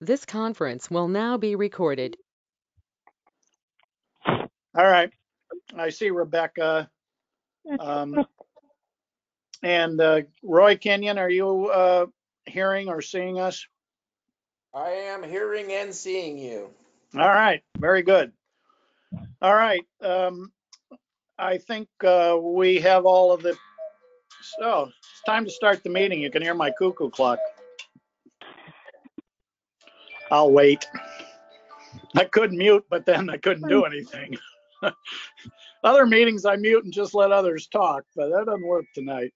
This conference will now be recorded. All right. I see Rebecca. Um, and uh, Roy Kenyon, are you uh, hearing or seeing us? I am hearing and seeing you. All right. Very good. All right. Um, I think uh, we have all of the. So it's time to start the meeting. You can hear my cuckoo clock. I'll wait. I could mute, but then I couldn't do anything. Other meetings I mute and just let others talk, but that doesn't work tonight.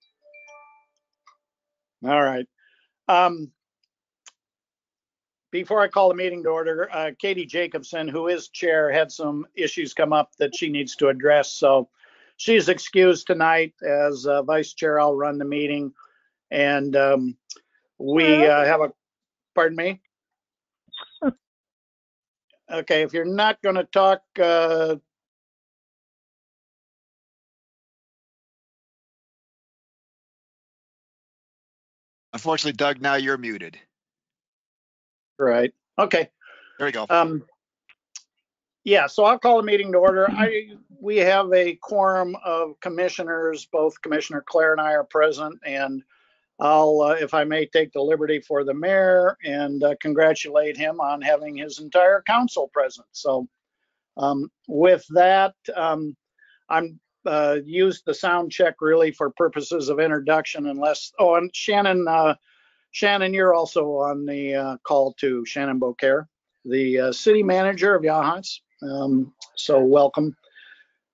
All right. Um, before I call the meeting to order, uh, Kaety Jacobson, who is chair, had some issues come up that she needs to address. So she's excused tonight. As uh, vice chair, I'll run the meeting. And um, we uh, have a, pardon me? Okay, if you're not going to talk, uh, Unfortunately, Doug, now you're muted. right. Okay. There we go. Um, yeah, so I'll call the meeting to order. I, we have a quorum of commissioners, both Commissioner Claire and I are present, and I'll, uh, if I may, take the liberty for the mayor and uh, congratulate him on having his entire council present. So um, with that, um, I'm uh, used the sound check really for purposes of introduction unless, oh, and Shannon, uh, Shannon, you're also on the uh, call to Shannon Beaucaire, the uh, city manager of Yachats. Um, so welcome.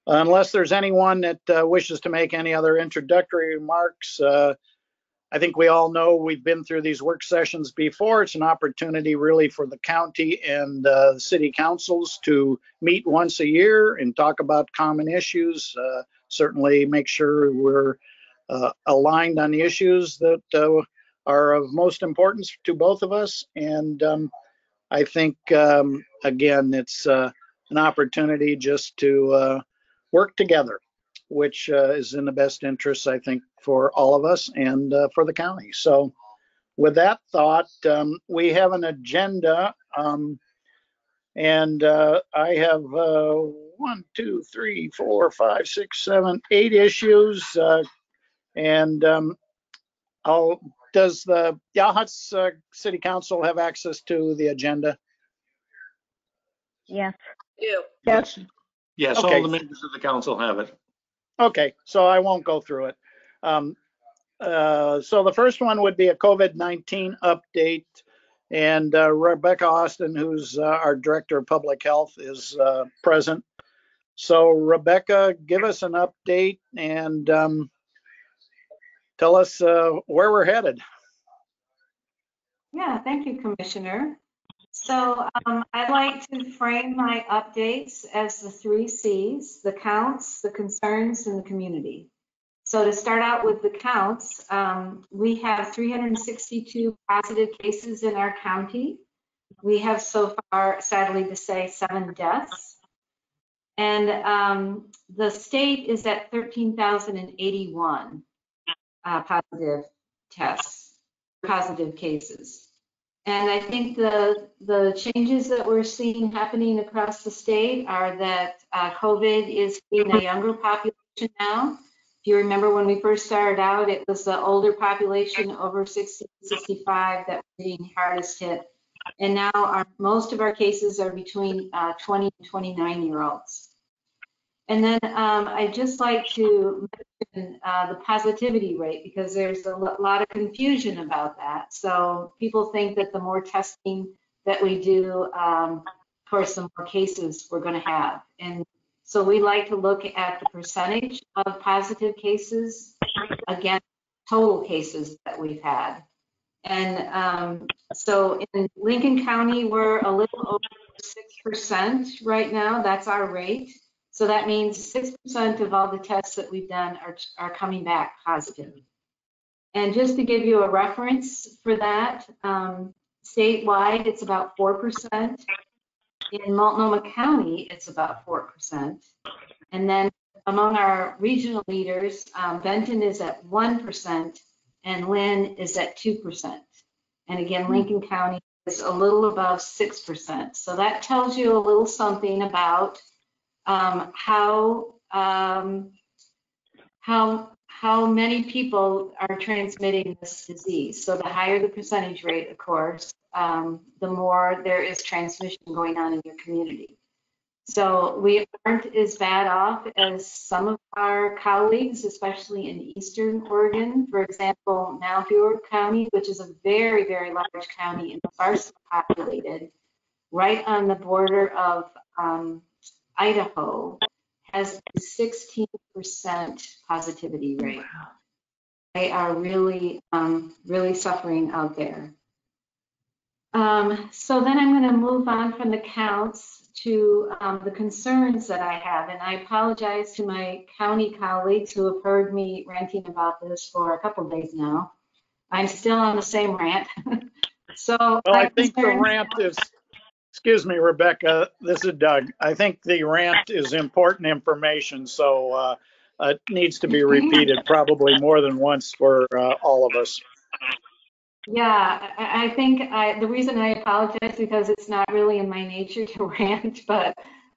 Unless there's anyone that wishes to make any other introductory remarks, I think we all know we've been through these work sessions before. It's an opportunity really for the county and uh, city councils to meet once a year and talk about common issues. Uh, certainly make sure we're uh, aligned on the issues that uh, are of most importance to both of us. And um, I think, um, again, it's uh, an opportunity just to uh, work together, which uh, is in the best interest, I think, for all of us and uh, for the county. So, with that thought, um, we have an agenda, um, and uh, I have uh, one, two, three, four, five, six, seven, eight issues, uh, and um, I'll. Does the Yachats uh, City Council have access to the agenda? Yes. You. Yes. Yes, Okay. all the members of the council have it. Okay, so I won't go through it. Um, uh, so the first one would be a COVID-19 update. And uh, Rebecca Austin, who's uh, our Director of Public Health, is uh, present. So Rebecca, give us an update and um, tell us uh, where we're headed. Yeah, thank you, Commissioner. So um, I like to frame my updates as the three Cs, the counts, the concerns, and the community. So to start out with the counts, um, we have 362 positive cases in our county. We have so far, sadly to say, seven deaths. And um, the state is at 13,081 uh, positive tests, positive cases. And I think the, the changes that we're seeing happening across the state are that uh, COVID is in a younger population now. If you remember when we first started out, it was the older population over 60, 65 that were being hardest hit. And now our, most of our cases are between uh, 20 and 29 year olds. And then um, I'd just like to mention uh, the positivity rate because there's a lot of confusion about that. So people think that the more testing that we do, um, of course, the more cases we're going to have. And so we like to look at the percentage of positive cases against total cases that we've had. And um, so in Lincoln County, we're a little over 6% right now. That's our rate. So that means 6% of all the tests that we've done are, are coming back positive. And just to give you a reference for that, um, statewide, it's about 4%. In Multnomah County, it's about 4%. And then among our regional leaders, um, Benton is at 1% and Linn is at 2%. And again, Lincoln County is a little above 6%. So that tells you a little something about um, how, um, how, how many people are transmitting this disease. So the higher the percentage rate, of course, um, the more there is transmission going on in your community. So we aren't as bad off as some of our colleagues, especially in Eastern Oregon. For example, Malheur County, which is a very, very large county and sparsely populated, right on the border of um, Idaho, has a 16% positivity rate. They are really, um, really suffering out there. Um, so then I'm going to move on from the counts to um, the concerns that I have. And I apologize to my county colleagues who have heard me ranting about this for a couple of days now. I'm still on the same rant. so Well, I think the rant is, excuse me, Rebecca, this is Doug. I think the rant is important information, so uh, it needs to be repeated probably more than once for uh, all of us. Yeah, I, think I, the reason I apologize because it's not really in my nature to rant, but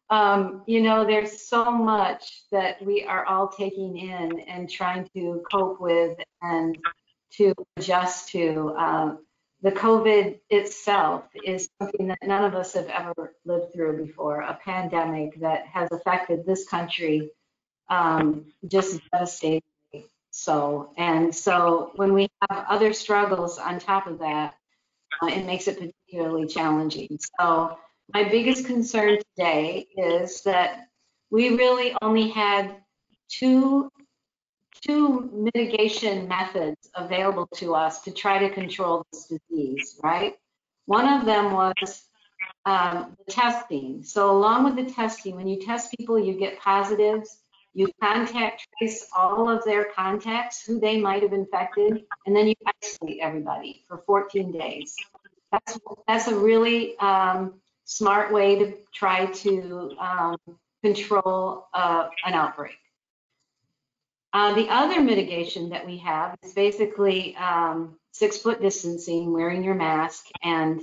um, you know, there's so much that we are all taking in and trying to cope with and to adjust to. Um, the COVID itself is something that none of us have ever lived through before, a pandemic that has affected this country um, just devastatingly. So, and so when we have other struggles on top of that, uh, it makes it particularly challenging. So my biggest concern today is that we really only had two, two mitigation methods available to us to try to control this disease, right? One of them was um, the testing. So along with the testing, when you test people, you get positives. You contact trace all of their contacts, who they might have infected, and then you isolate everybody for 14 days. That's, that's a really um, smart way to try to um, control uh, an outbreak. Uh, the other mitigation that we have is basically um, six foot distancing, wearing your mask, and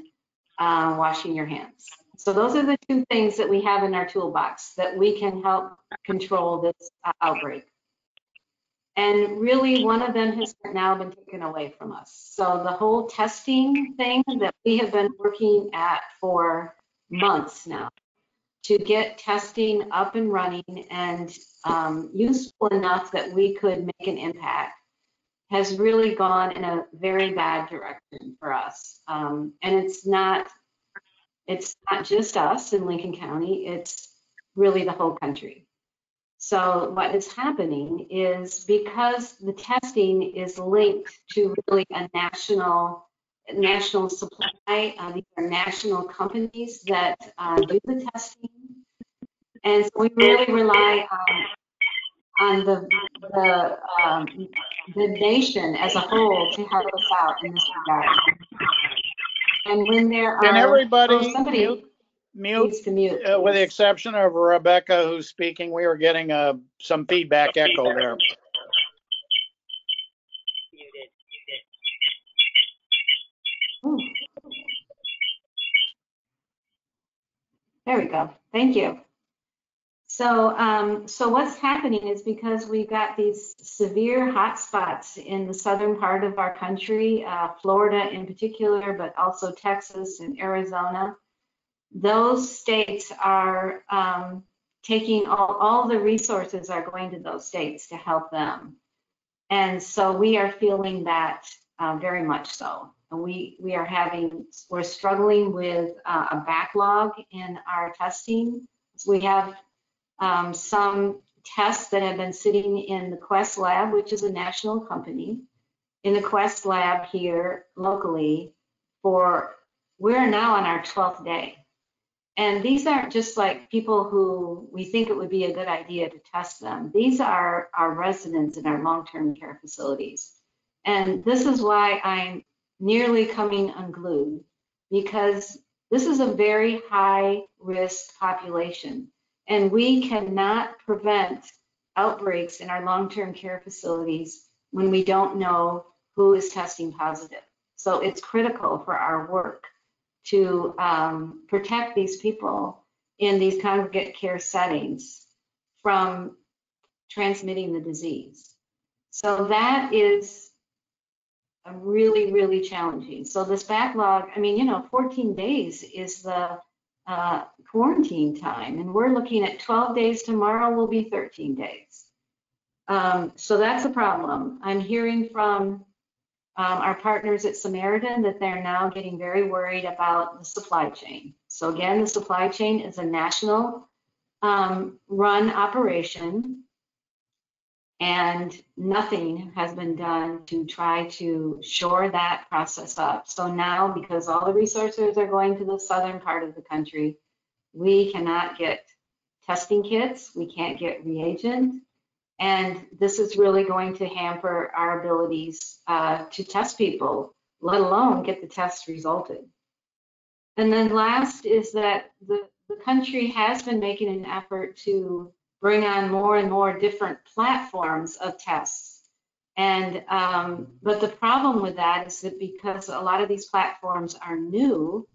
uh, washing your hands. So those are the two things that we have in our toolbox that we can help control this uh, outbreak. And really, one of them has now been taken away from us. So the whole testing thing that we have been working at for months now to get testing up and running and um, useful enough that we could make an impact has really gone in a very bad direction for us. Um, and it's not it's not just us in Lincoln County, it's really the whole country. So what is happening is because the testing is linked to really a national national supply, uh, these are national companies that uh, do the testing. And so we really rely on, on the, the, um, the nation as a whole to help us out in this regard. And when there are. Can oh, everybody somebody mute? Mute, mute. uh, with the exception of Rebecca who's speaking, we were getting uh, some feedback echo there. There we go. Thank you. So, um, so what's happening is because we've got these severe hotspots in the southern part of our country, uh, Florida in particular, but also Texas and Arizona. Those states are um, taking all, all the resources are going to those states to help them. And so we are feeling that uh, very much so. And we, we are having, we're struggling with uh, a backlog in our testing. We have um, some tests that have been sitting in the Quest lab, which is a national company, in the Quest lab here locally for, we're now on our 12th day. And these aren't just like people who we think it would be a good idea to test them. These are our residents in our long-term care facilities. And this is why I'm nearly coming unglued because this is a very high risk population and we cannot prevent outbreaks in our long-term care facilities when we don't know who is testing positive. So it's critical for our work to um, protect these people in these congregate care settings from transmitting the disease. So that is really, really challenging. So this backlog, I mean, you know, 14 days is the uh, quarantine time, and we're looking at 12 days. Tomorrow will be 13 days. Um, so that's a problem. I'm hearing from um, our partners at Samaritan that they're now getting very worried about the supply chain. So again, the supply chain is a national um, run operation and nothing has been done to try to shore that process up. So now, because all the resources are going to the southern part of the country, we cannot get testing kits, we can't get reagent, and this is really going to hamper our abilities uh, to test people, let alone get the tests resulted. And then last is that the, the country has been making an effort to bring on more and more different platforms of tests. And um, but the problem with that is that because a lot of these platforms are new,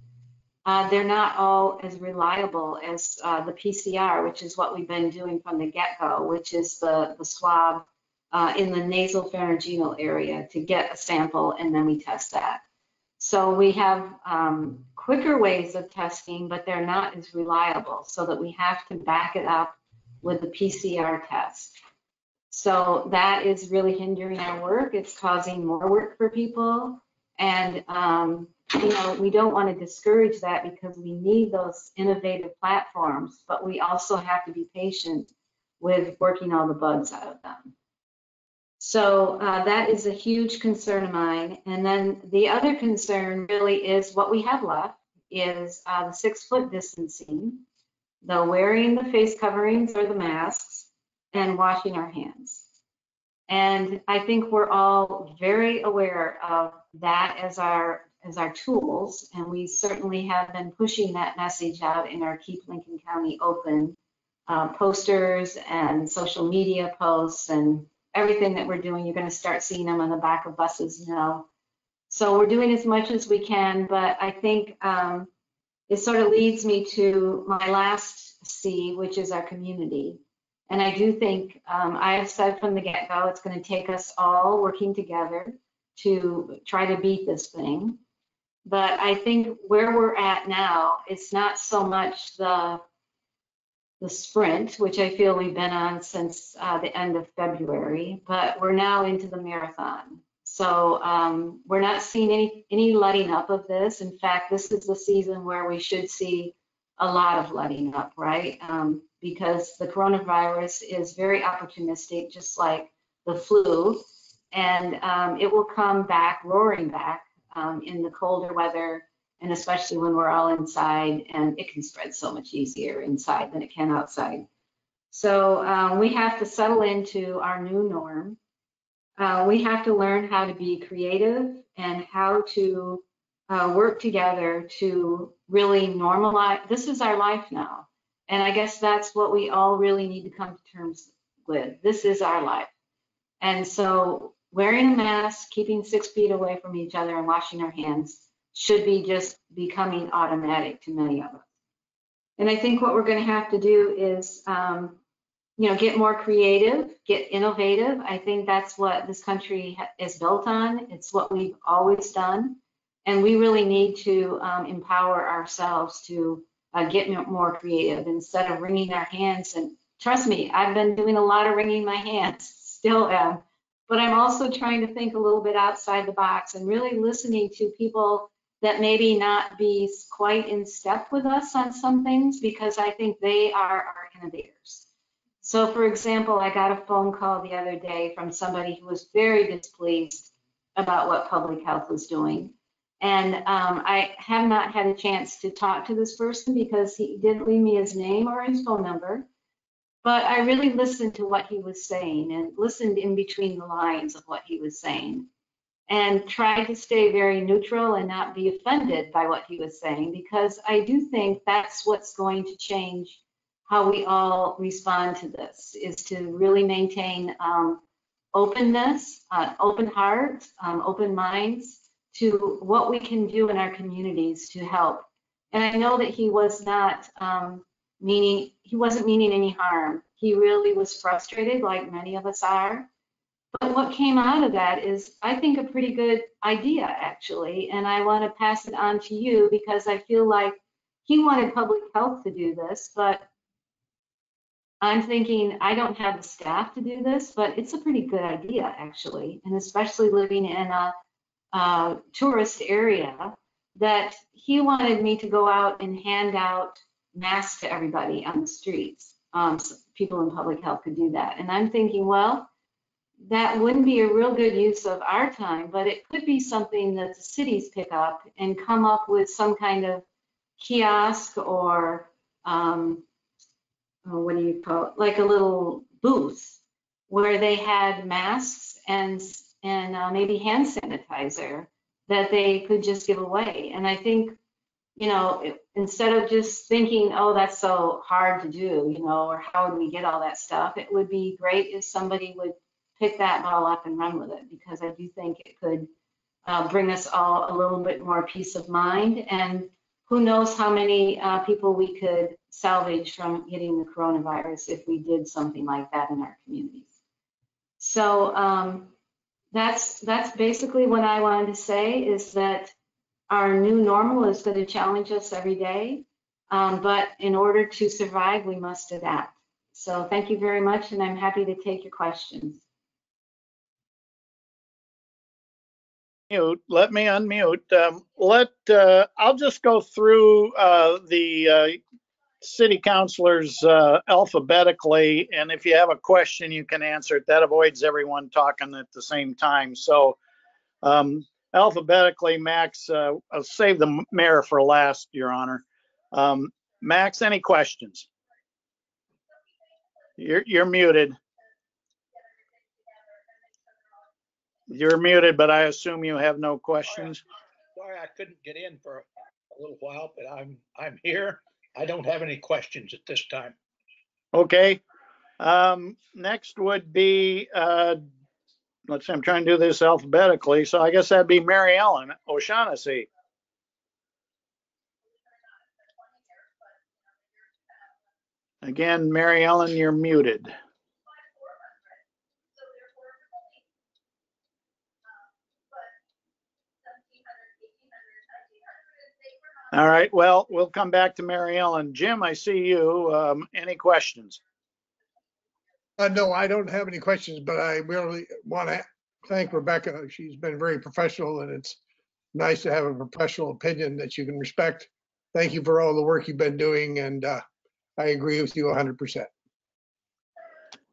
uh, they're not all as reliable as uh, the PCR, which is what we've been doing from the get-go, which is the, the swab uh, in the nasal pharyngeal area to get a sample and then we test that. So we have um, quicker ways of testing, but they're not as reliable so that we have to back it up with the PCR test. So that is really hindering our work. It's causing more work for people. And, um, you know, we don't want to discourage that because we need those innovative platforms, but we also have to be patient with working all the bugs out of them. So uh, that is a huge concern of mine. And then the other concern really is what we have left is uh, the six foot distancing the wearing the face coverings or the masks, and washing our hands. And I think we're all very aware of that as our as our tools, and we certainly have been pushing that message out in our Keep Lincoln County Open uh, posters and social media posts and everything that we're doing. You're going to start seeing them on the back of buses now. So we're doing as much as we can, but I think um, it sort of leads me to my last C, which is our community. And I do think um, I have said from the get-go, it's going to take us all working together to try to beat this thing. But I think where we're at now, it's not so much the the sprint, which I feel we've been on since uh, the end of February, but we're now into the marathon. So um, we're not seeing any, any letting up of this. In fact, this is the season where we should see a lot of letting up, right? Um, because the coronavirus is very opportunistic, just like the flu, and um, it will come back, roaring back um, in the colder weather, and especially when we're all inside, and it can spread so much easier inside than it can outside. So um, we have to settle into our new norm uh, we have to learn how to be creative and how to uh, work together to really normalize. This is our life now. And I guess that's what we all really need to come to terms with. This is our life. And so wearing a mask, keeping six feet away from each other and washing our hands should be just becoming automatic to many of us. And I think what we're going to have to do is um, you know, get more creative, get innovative. I think that's what this country is built on. It's what we've always done. And we really need to um, empower ourselves to uh, get more creative instead of wringing our hands. And trust me, I've been doing a lot of wringing my hands, still am. But I'm also trying to think a little bit outside the box and really listening to people that maybe not be quite in step with us on some things because I think they are our innovators. So for example, I got a phone call the other day from somebody who was very displeased about what public health was doing. And um, I have not had a chance to talk to this person because he didn't leave me his name or his phone number. But I really listened to what he was saying and listened in between the lines of what he was saying and tried to stay very neutral and not be offended by what he was saying because I do think that's what's going to change how we all respond to this is to really maintain um, openness, uh, open hearts, um, open minds to what we can do in our communities to help. And I know that he was not um, meaning, he wasn't meaning any harm. He really was frustrated, like many of us are. But what came out of that is, I think, a pretty good idea, actually. And I want to pass it on to you because I feel like he wanted public health to do this, but I'm thinking I don't have the staff to do this, but it's a pretty good idea, actually. And especially living in a, uh, tourist area, that he wanted me to go out and hand out masks to everybody on the streets. Um, so people in public health could do that. And I'm thinking, well, that wouldn't be a real good use of our time, but it could be something that the cities pick up and come up with some kind of kiosk or, um, oh, what do you call it, like a little booth where they had masks and, and uh, maybe hand sanitizer that they could just give away. And I think, you know, instead of just thinking, oh, that's so hard to do, you know, or how would we get all that stuff? It would be great if somebody would pick that ball up and run with it, because I do think it could uh, bring us all a little bit more peace of mind. And who knows how many uh, people we could salvage from getting the coronavirus if we did something like that in our communities. So um, that's that's basically what I wanted to say is that our new normal is going to challenge us every day, um, but in order to survive, we must adapt. So thank you very much, and I'm happy to take your questions. Mute, let me unmute. Um, let, uh, I'll just go through, uh, the, uh, city councilors, uh, alphabetically, and if you have a question, you can answer it. That avoids everyone talking at the same time. So, um, alphabetically, Max, uh, I'll save the mayor for last, Your Honor. Um, Max, any questions? You're, you're muted. You're muted, but I assume you have no questions. Sorry, I couldn't get in for a little while, but I'm, I'm here. I don't have any questions at this time. Okay. Um, next would be, uh, let's see, I'm trying to do this alphabetically, so I guess that'd be Mary Ellen O'Shaughnessy. Again, Mary Ellen, you're muted. All right, well, we'll come back to Mary Ellen. Jim, I see you. Um, any questions? Uh, no, I don't have any questions, but I really want to thank Rebecca. She's been very professional and it's nice to have a professional opinion that you can respect. Thank you for all the work you've been doing and uh, I agree with you 100%.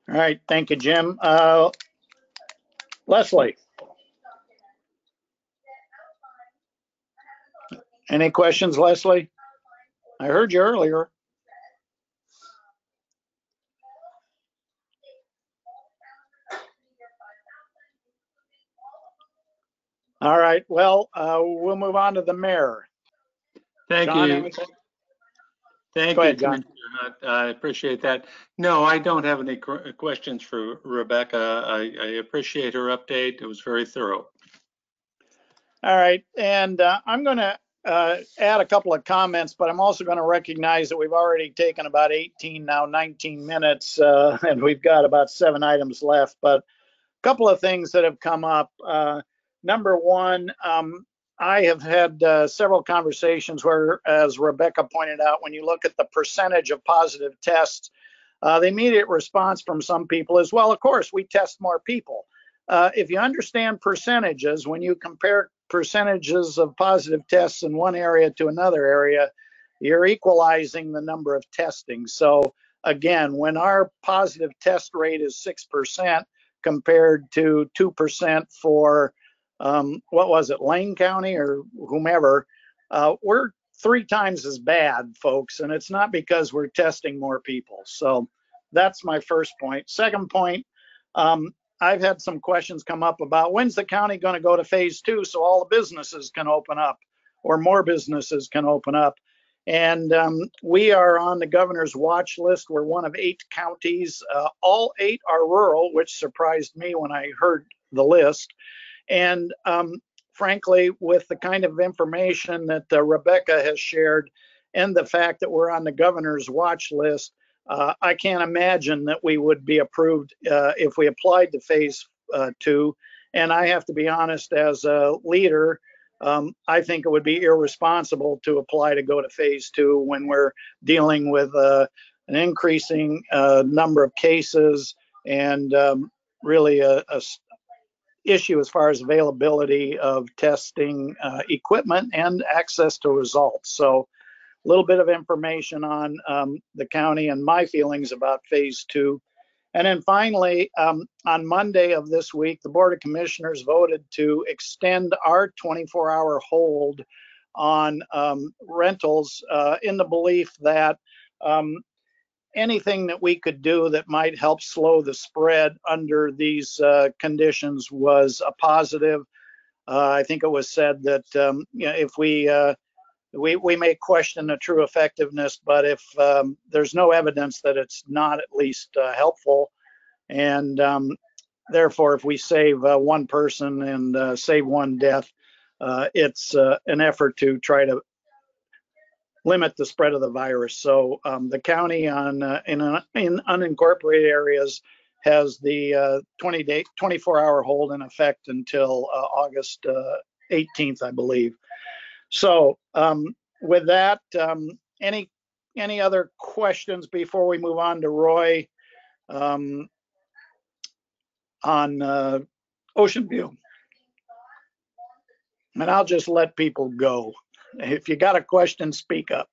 All right, thank you, Jim. Uh, Leslie? Any questions, Leslie? I heard you earlier. All right, well, uh, we'll move on to the mayor. Thank John, you. anything? Thank Go you, ahead, John. Commissioner Hunt. I appreciate that. No, I don't have any qu- questions for Rebecca. I, I appreciate her update. It was very thorough. All right, and uh, I'm going to add a couple of comments, but I'm also going to recognize that we've already taken about 18, now 19 minutes, uh, and we've got about seven items left. But a couple of things that have come up. Uh, Number one, um, I have had uh, several conversations where, as Rebecca pointed out, when you look at the percentage of positive tests, uh, the immediate response from some people is, well, of course, we test more people. Uh, if you understand percentages, when you compare percentages of positive tests in one area to another area, you're equalizing the number of testing. So again, when our positive test rate is 6% compared to 2% for, um, what was it, Lane County or whomever, uh, we're three times as bad, folks. And it's not because we're testing more people. So that's my first point. Second point, um, I've had some questions come up about when's the county going to go to phase two so all the businesses can open up or more businesses can open up. And um, we are on the governor's watch list. We're one of eight counties. Uh, all eight are rural, which surprised me when I heard the list. And um, frankly, with the kind of information that uh, Rebecca has shared and the fact that we're on the governor's watch list, uh, I can't imagine that we would be approved uh, if we applied to phase uh, two. And I have to be honest, as a leader, um, I think it would be irresponsible to apply to go to phase two when we're dealing with uh, an increasing uh, number of cases and um, really a issue as far as availability of testing uh, equipment and access to results. So a little bit of information on um, the county and my feelings about phase two. And then finally, um, on Monday of this week, the Board of Commissioners voted to extend our 24-hour hold on um, rentals uh, in the belief that um, anything that we could do that might help slow the spread under these uh, conditions was a positive. Uh, I think it was said that um, you know, if we uh, we we may question the true effectiveness, but if um, there's no evidence that it's not at least uh, helpful, and um, therefore if we save uh, one person and uh, save one death, uh, it's uh, an effort to try to limit the spread of the virus. So um, the county on uh, in, in unincorporated areas has the uh, 20 day 24 hour hold in effect until August uh, 18th, I believe. So um, with that, um, any any other questions before we move on to Roy um, on uh, Ocean View? And I'll just let people go. If you got a question, speak up.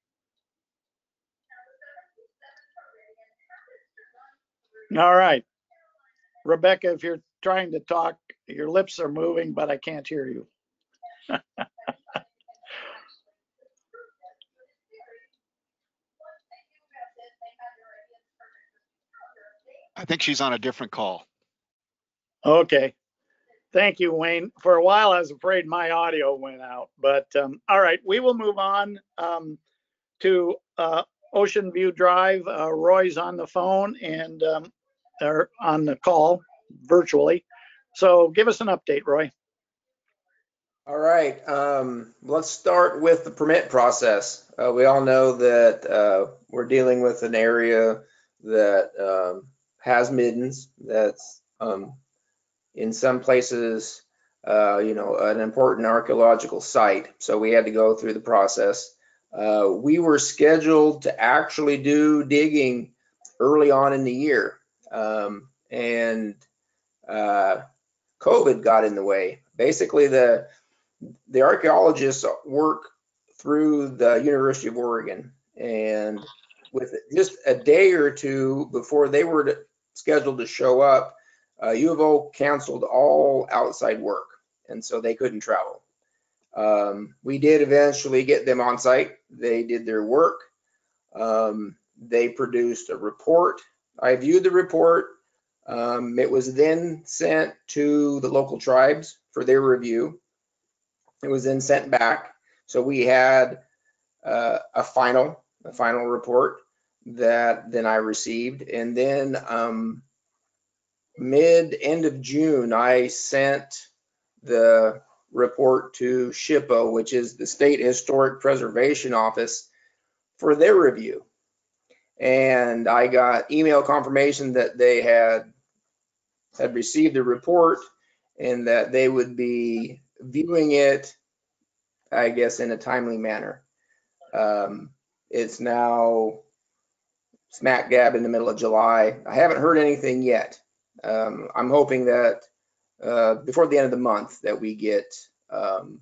All right. Rebecca, if you're trying to talk, your lips are moving, but I can't hear you. I think she's on a different call. Okay. Thank you, Wayne. For a while, I was afraid my audio went out, but um, all right, we will move on um, to uh, Ocean View Drive. Uh, Roy's on the phone and um, or on the call virtually. So give us an update, Roy. All right, um, let's start with the permit process. Uh, we all know that, uh, we're dealing with an area that, um, has middens, that's, um, in some places, uh, you know, an important archaeological site. So we had to go through the process. Uh, we were scheduled to actually do digging early on in the year. Um, and, uh, COVID got in the way. Basically, the, the archaeologists work through the University of Oregon and with just a day or two before they were to- scheduled to show up, uh, U of O canceled all outside work and so they couldn't travel. Um, we did eventually get them on site. They did their work. Um, they produced a report. I viewed the report. Um, it was then sent to the local tribes for their review. It was then sent back. So we had uh, a final, a final report that then I received. And then um, mid, end of June, I sent the report to SHPO, which is the State Historic Preservation Office, for their review. And I got email confirmation that they had had received the report and that they would be viewing it, I guess, in a timely manner. Um, it's now smack dab in the middle of July. I haven't heard anything yet. Um, I'm hoping that uh, before the end of the month that we get um,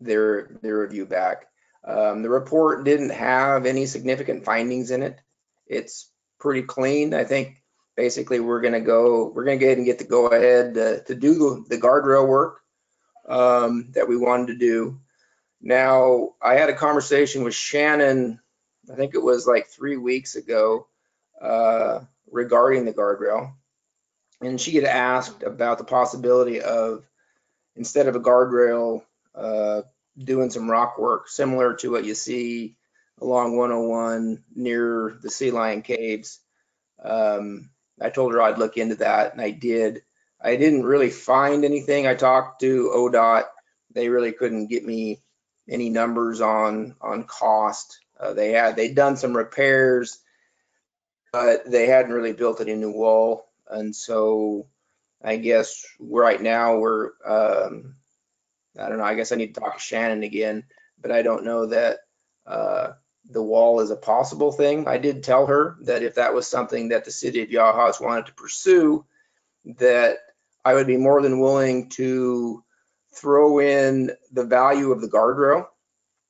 their their review back. Um, the report didn't have any significant findings in it. It's pretty clean. I think basically we're gonna go, we're gonna go ahead and get the go ahead to, to do the, the guardrail work um, that we wanted to do. Now, I had a conversation with Shannon, I think it was like three weeks ago, uh, regarding the guardrail. And she had asked about the possibility of, instead of a guardrail, uh, doing some rock work similar to what you see along 101 near the Sea Lion Caves. Um, I told her I'd look into that and I did. I didn't really find anything. I talked to ODOT. They really couldn't get me any numbers on, on cost. Uh, they had, they'd done some repairs, but they hadn't really built any new wall. And so I guess right now we're, um, I don't know, I guess I need to talk to Shannon again, but I don't know that, uh, the wall is a possible thing. I did tell her that if that was something that the city of Yachats wanted to pursue, that I would be more than willing to throw in the value of the guardrail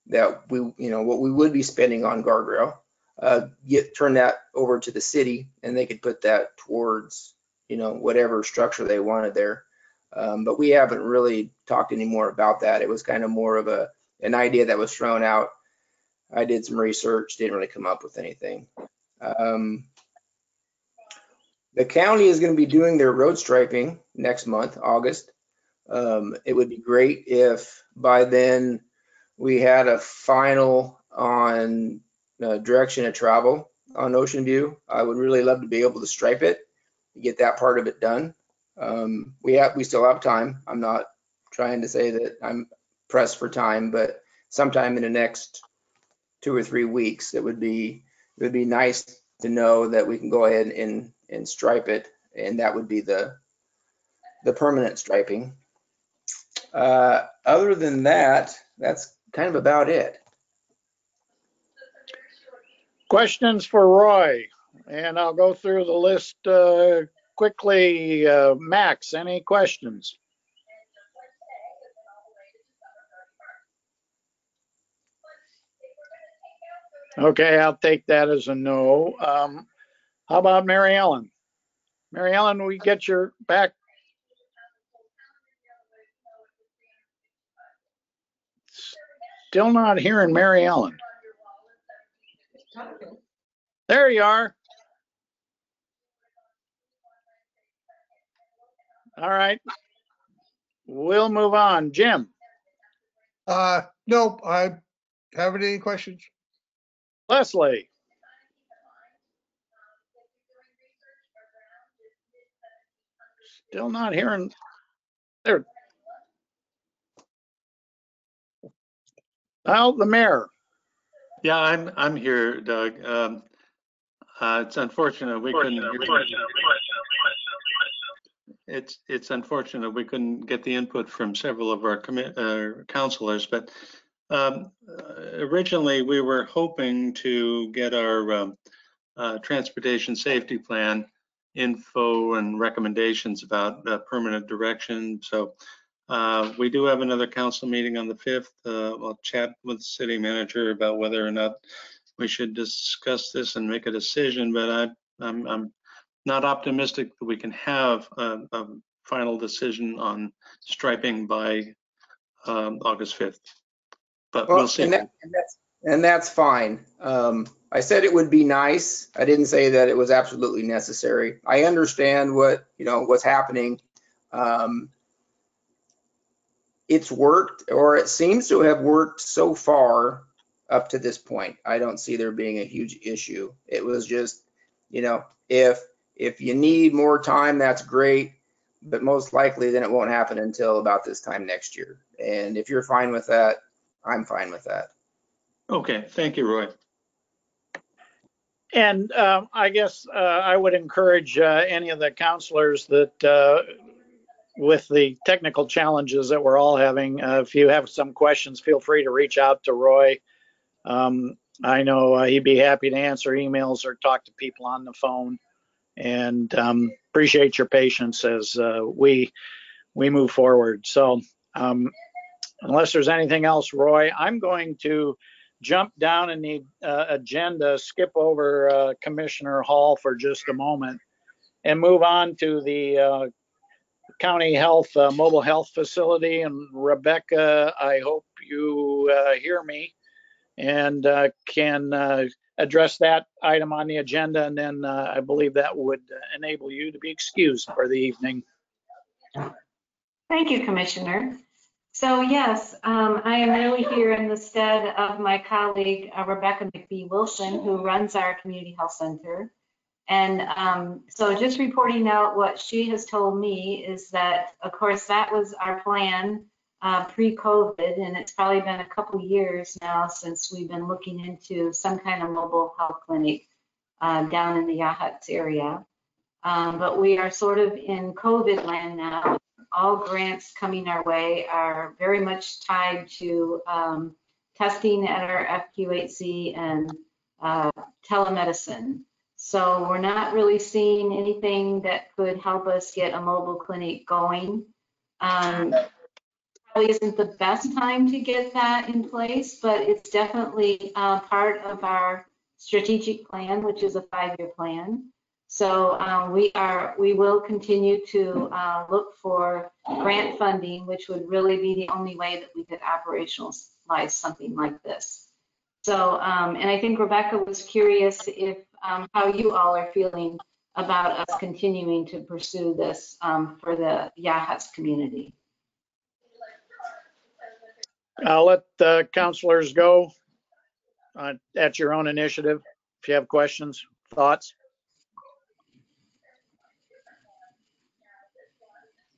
that we, you know, what we would be spending on guardrail, uh, get, turn that over to the city and they could put that towards, you know, whatever structure they wanted there. Um, but we haven't really talked any more about that. It was kind of more of a, an idea that was thrown out. I did some research, didn't really come up with anything. Um, the county is going to be doing their road striping next month, August. Um, it would be great if by then we had a final on uh, direction of travel on Ocean View. I would really love to be able to stripe it, get that part of it done. Um, we have, we still have time. I'm not trying to say that I'm pressed for time, but sometime in the next two or three weeks, it would be, it would be nice to know that we can go ahead and, and stripe it. And that would be the, the permanent striping. Uh, other than that, that's kind of about it. Questions for Roy? And I'll go through the list uh, quickly. Uh, Max, any questions? Okay, I'll take that as a no. Um, How about Mary Ellen? Mary Ellen, we get your back. Still not hearing Mary Ellen. There you are. All right. We'll move on. Jim, Uh, nope, I haven't any questions. Leslie, still not hearing. There. Well, the mayor. Yeah, I'm, I'm here, Doug. Um, uh, It's unfortunate we couldn't. hear- It's, it's unfortunate we couldn't get the input from several of our commit, uh, councilors, but um, uh, originally we were hoping to get our um, uh, transportation safety plan info and recommendations about uh, permanent direction. So uh, we do have another council meeting on the 5th. Uh, I'll chat with the city manager about whether or not we should discuss this and make a decision, but I, I'm, I'm not optimistic that we can have a, a final decision on striping by um, August 5th. But Well, we'll see. And that- and that's, and that's fine. Um, I said it would be nice. I didn't say that it was absolutely necessary. I understand what, you know, what's happening. Um, it's worked, or it seems to have worked so far up to this point. I don't see there being a huge issue. It was just, you know, if, if you need more time, that's great. But most likely then it won't happen until about this time next year. And if you're fine with that, I'm fine with that. Okay, thank you, Roy. And um, I guess uh, I would encourage uh, any of the councilors that, uh, with the technical challenges that we're all having, uh, if you have some questions, feel free to reach out to Roy. Um, I know uh, he'd be happy to answer emails or talk to people on the phone. And um, appreciate your patience as uh, we we move forward. So um, unless there's anything else, Roy, I'm going to jump down in the uh, agenda, skip over uh, Commissioner Hall for just a moment, and move on to the uh, county health, uh, mobile health facility. And Rebecca, I hope you uh, hear me and uh, can uh, address that item on the agenda. And then uh, I believe that would enable you to be excused for the evening. Thank you, Commissioner. So yes, um, I am really here in the stead of my colleague uh, Rebecca McBee Wilson, who runs our community health center. And um, so just reporting out what she has told me is that, of course, that was our plan uh, pre-COVID, and it's probably been a couple years now since we've been looking into some kind of mobile health clinic uh, down in the Yachats area. Um, but we are sort of in COVID land now. All grants coming our way are very much tied to um, testing at our FQHC and uh, telemedicine. So we're not really seeing anything that could help us get a mobile clinic going. Um, probably isn't the best time to get that in place, but it's definitely uh, part of our strategic plan, which is a five-year plan. So um, we are, we will continue to uh, look for grant funding, which would really be the only way that we could operationalize something like this. So, um, and I think Rebecca was curious if um, how you all are feeling about us continuing to pursue this um, for the Yachats community. I'll let the councilors go uh, at your own initiative. If you have questions, thoughts.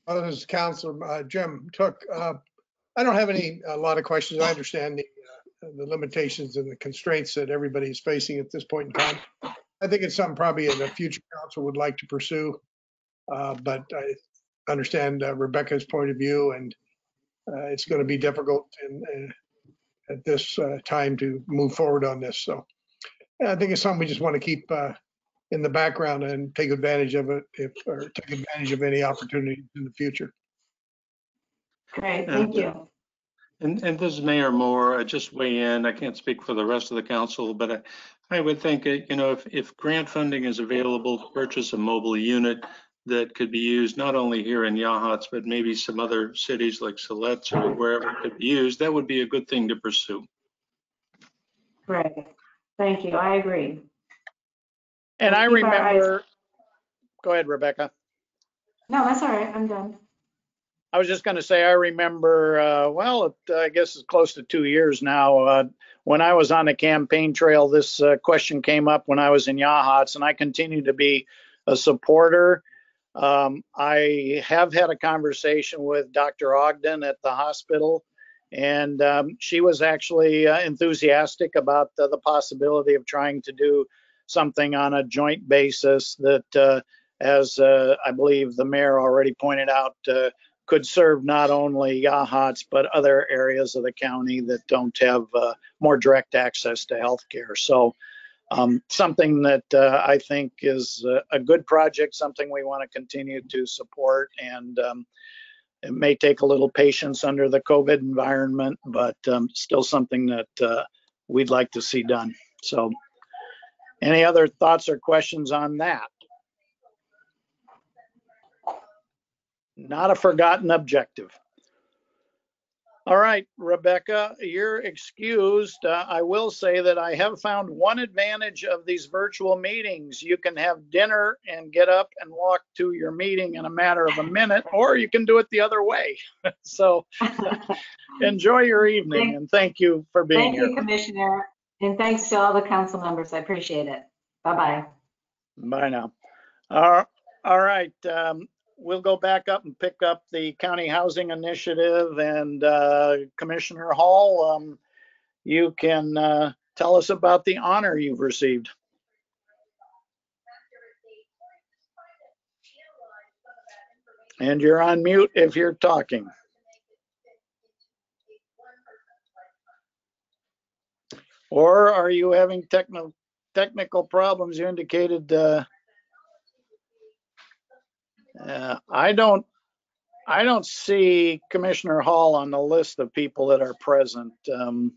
Uh, This is Councilor uh, Jim Took. uh, I don't have any, a lot of questions. I understand the, uh, the limitations and the constraints that everybody is facing at this point in time. I think it's something probably in the future council would like to pursue. uh, But I understand uh, Rebecca's point of view and uh, it's going to be difficult in, uh, at this uh, time to move forward on this. So I think it's something we just want to keep uh, in the background and take advantage of it if, or take advantage of any opportunities in the future. Great, thank you. And, and this is Mayor Moore, I just weigh in, I can't speak for the rest of the council, but I, I would think, uh, you know, if, if grant funding is available to purchase a mobile unit that could be used not only here in Yachats, but maybe some other cities like Siletz or wherever it could be used, that would be a good thing to pursue. Great, thank you, I agree. And I keep our eyes- remember, go ahead, Rebecca. No, that's all right, I'm done. I was just going to say, I remember, uh, well, it, I guess it's close to two years now. Uh, when I was on the campaign trail, this uh, question came up when I was in Yachats, and I continue to be a supporter. Um, I have had a conversation with Dr. Ogden at the hospital, and um, she was actually uh, enthusiastic about the, possibility of trying to do something on a joint basis that, uh, as uh, I believe the mayor already pointed out, uh, could serve not only Yachats, but other areas of the county that don't have uh, more direct access to healthcare. So um, something that uh, I think is a, a good project, something we want to continue to support. And um, it may take a little patience under the COVID environment, but um, still something that uh, we'd like to see done. So any other thoughts or questions on that? Not a forgotten objective. All right, Rebecca, you're excused. Uh, I will say that I have found one advantage of these virtual meetings. You can have dinner and get up and walk to your meeting in a matter of a minute, or you can do it the other way. So enjoy your evening and thank you for being here. Thank you. Commissioner, and thanks to all the council members, I appreciate it. Bye-bye. Bye now. Uh, All right, um, we'll go back up and pick up the county housing initiative and uh, Commissioner Hall, um, you can uh, tell us about the honor you've received. And you're on mute if you're talking. Or are you having technical, technical problems? You indicated, uh, uh, I don't, I don't see Commissioner Hall on the list of people that are present. Um,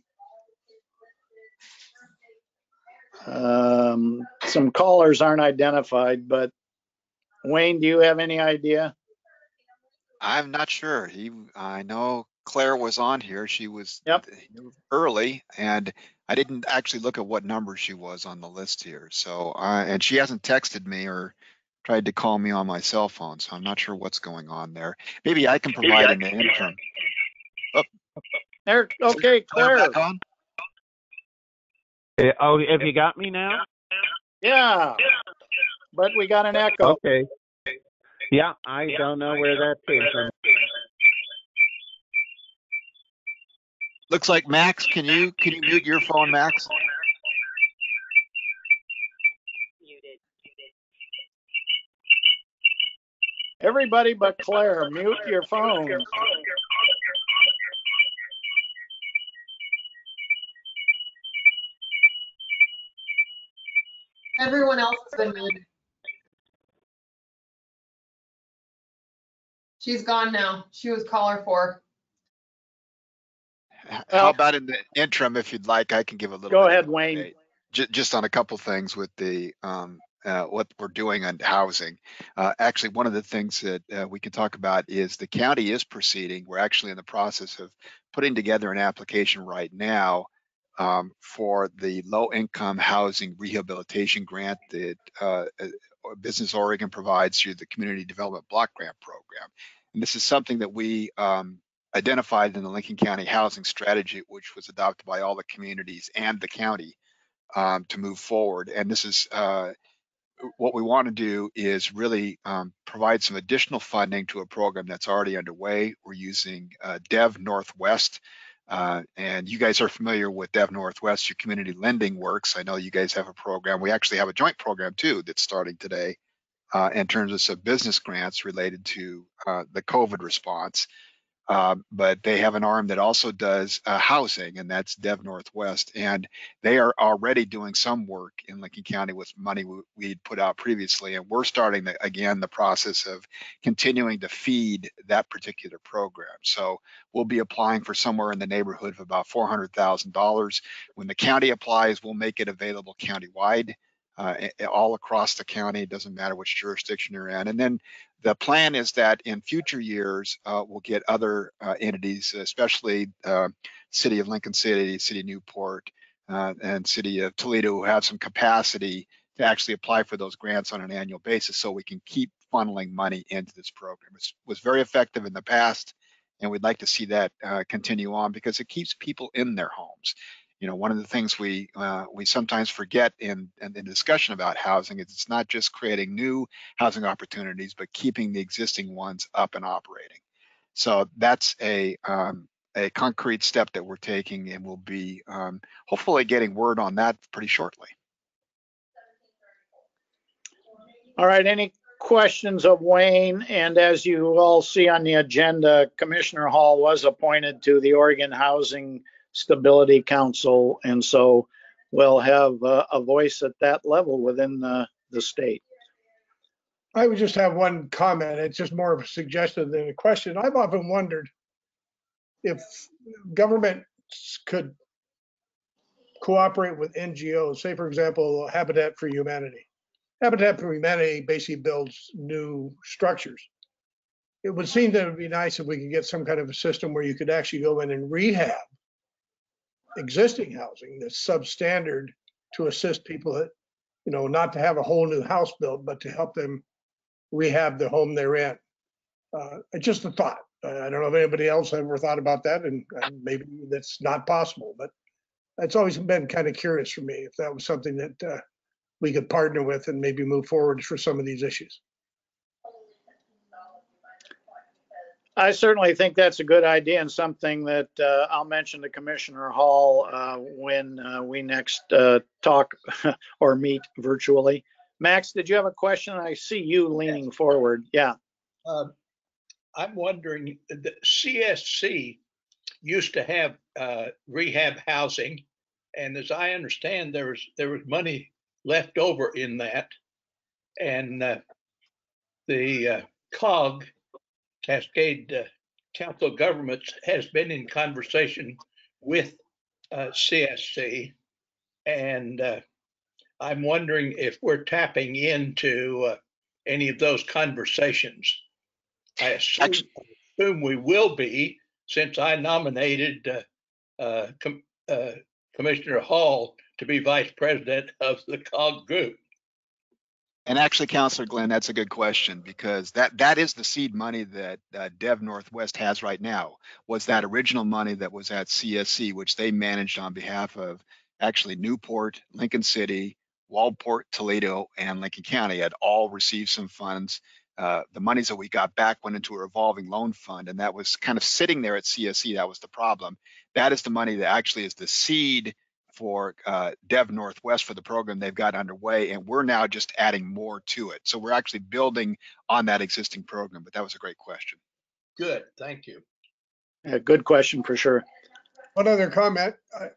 um, some callers aren't identified, but Wayne, do you have any idea? I'm not sure. He, I know Claire was on here. She was Yep. early and I didn't actually look at what number she was on the list here. So, uh, and she hasn't texted me or tried to call me on my cell phone. So I'm not sure what's going on there. Maybe I can provide in the interim. There, okay, Claire, back on? Eh, Oh, have you got me now? yeah, but we got an echo. Okay. Yeah, I don't know where that came from. Looks like Max, can you, can you mute your phone, Max? Everybody but Claire, mute your phone. Everyone else has been muted. She's gone now. She was caller four. How about in the interim, if you'd like, I can give a little. Go bit ahead, an Wayne. just on a couple things with the, um, uh, what we're doing on housing. Uh, actually, one of the things that, uh, we can talk about is the county is proceeding. We're actually in the process of putting together an application right now, um, for the low-income housing rehabilitation grant that, uh, uh, Business Oregon provides through the Community Development Block Grant Program. And this is something that we, um, identified in the Lincoln County Housing Strategy, which was adopted by all the communities and the county um, to move forward. And this is uh, what we want to do is really um, provide some additional funding to a program that's already underway. We're using uh, Dev Northwest. Uh, and you guys are familiar with Dev Northwest, your community lending works. I know you guys have a program. We actually have a joint program too that's starting today uh, in terms of some business grants related to uh, the COVID response. Uh, but they have an arm that also does uh, housing, and that's Dev Northwest. And they are already doing some work in Lincoln County with money we- we'd put out previously. And we're starting the, again the process of continuing to feed that particular program. So we'll be applying for somewhere in the neighborhood of about $400,000. When the county applies, we'll make it available countywide. Uh, all across the county, it doesn't matter which jurisdiction you're in. And then the plan is that in future years, uh, we'll get other uh, entities, especially uh, City of Lincoln City, City of Newport, uh, and City of Toledo, who have some capacity to actually apply for those grants on an annual basis, so we can keep funneling money into this program. It was very effective in the past, and we'd like to see that uh, continue on because it keeps people in their homes. You know, one of the things we uh, we sometimes forget in, in the discussion about housing is it's not just creating new housing opportunities, but keeping the existing ones up and operating. So that's a um, a concrete step that we're taking, and we'll be um, hopefully getting word on that pretty shortly. All right, any questions of Wayne? And as you all see on the agenda, Commissioner Hall was appointed to the Oregon Housing Stability Council, and so we'll have uh, a voice at that level within the, the state. I would just have one comment. It's just more of a suggestion than a question. I've often wondered if governments could cooperate with NGOs, say for example, Habitat for Humanity. Habitat for Humanity basically builds new structures. It would seem that it would be nice if we could get some kind of a system where you could actually go in and rehab existing housing that's substandard to assist people that, you know, not to have a whole new house built, but to help them rehab the home they're in. Uh, just a thought. I don't know if anybody else ever thought about that, and, and maybe that's not possible. But it's always been kind of curious for me if that was something that uh, we could partner with and maybe move forward for some of these issues. I certainly think that's a good idea and something that uh, I'll mention to Commissioner Hall uh, when uh, we next uh, talk or meet virtually. Max, did you have a question? I see you leaning forward. Yeah. Um, I'm wondering, the CSC used to have uh, rehab housing, and as I understand, there was, there was money left over in that. And uh, the uh, COG, Cascade uh, Council of Governments, has been in conversation with uh, CSC. And uh, I'm wondering if we're tapping into uh, any of those conversations. I assume, Actu- assume we will be, since I nominated uh, uh, Com- uh, Commissioner Hall to be vice president of the COG group. And actually, Councilor Glenn, that's a good question because that that is the seed money that uh, Dev Northwest has right now. Was that original money that was at CSC, which they managed on behalf of actually Newport, Lincoln City, Waldport, Toledo, and Lincoln County had all received some funds. Uh, the monies that we got back went into a revolving loan fund, and that was kind of sitting there at CSC. That was the problem. That is the money that actually is the seed for uh, Dev Northwest for the program they've got underway, and we're now just adding more to it. So we're actually building on that existing program. But that was a great question. Good, thank you. A good question for sure. One other comment, I,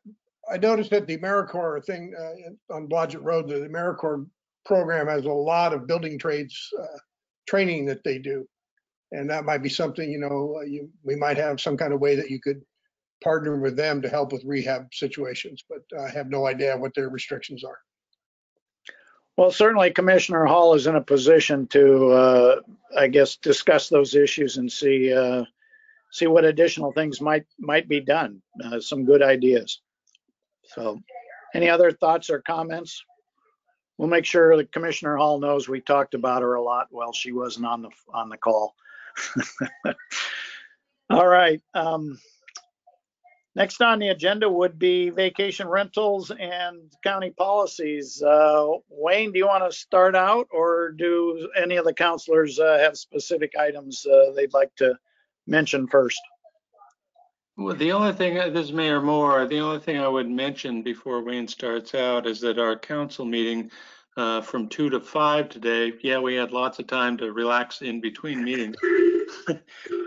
I noticed that the AmeriCorps thing uh, on Blodgett Road, the AmeriCorps program has a lot of building trades uh, training that they do. And that might be something, you know, uh, you, we might have some kind of way that you could partner with them to help with rehab situations, but I have no idea what their restrictions are. Well, certainly Commissioner Hall is in a position to, uh, I guess, discuss those issues and see, uh, see what additional things might, might be done. Uh, Some good ideas. So any other thoughts or comments? We'll make sure that Commissioner Hall knows we talked about her a lot while she wasn't on the, on the call. All right. um, Next on the agenda would be vacation rentals and county policies. Uh, Wayne, do you want to start out or do any of the councilors uh, have specific items uh, they'd like to mention first? Well, the only thing, uh, this is Mayor Moore, the only thing I would mention before Wayne starts out is that our council meeting uh, from two to five today, yeah, we had lots of time to relax in between meetings.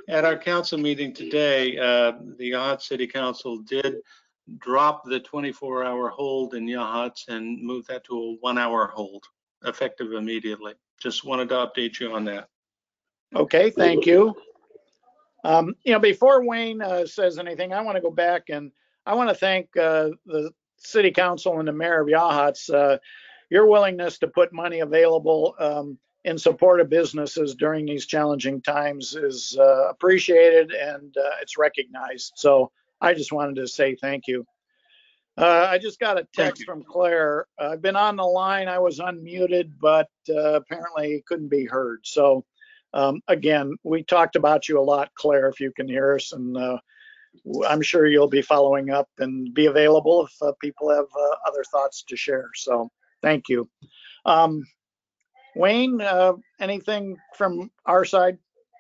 At our council meeting today, uh, the Yachats City Council did drop the 24-hour hold in Yachats and move that to a one-hour hold, effective immediately. Just wanted to update you on that. Okay, thank you. Um, You know, before Wayne uh, says anything, I want to go back and I want to thank uh, the city council and the mayor of Yachats. uh, Your willingness to put money available um, in support of businesses during these challenging times is uh, appreciated and uh, it's recognized. So I just wanted to say thank you. Uh, I just got a text from Claire. I've been on the line. I was unmuted, but uh, apparently couldn't be heard. So um, again, we talked about you a lot, Claire, if you can hear us, and uh, I'm sure you'll be following up and be available if uh, people have uh, other thoughts to share. So thank you. Um, Wayne, uh, anything from our side?